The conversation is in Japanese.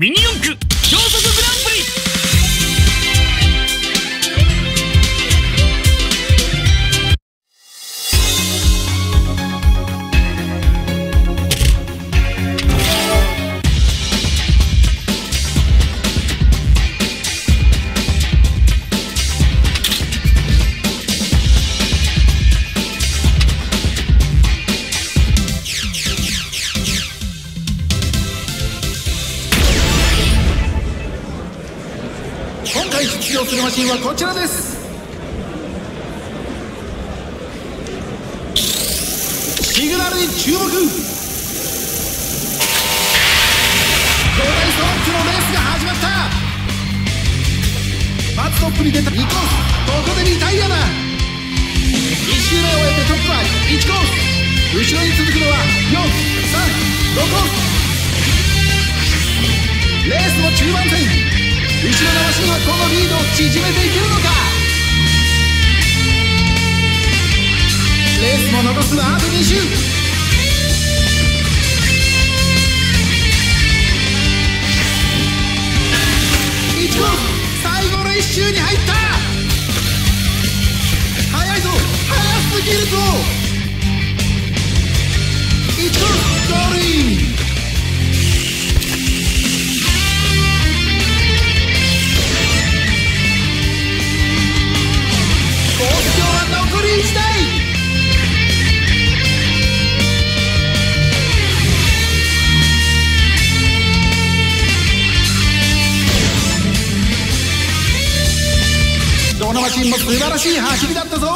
ミニ四駆。今回出場するマシンはこちらです。シグナルに注目。東大ソンクのレースが始まった。マツトップに出た。2コース。ここでリタイアだ。1周目を終えてトップは1コース。後ろに続くのは4後ろのマシンはこのリードを縮めていけるのか？レースも残すはあと2周。1コース最後の1周に入った。このマシンも素晴らしい走りだったぞ。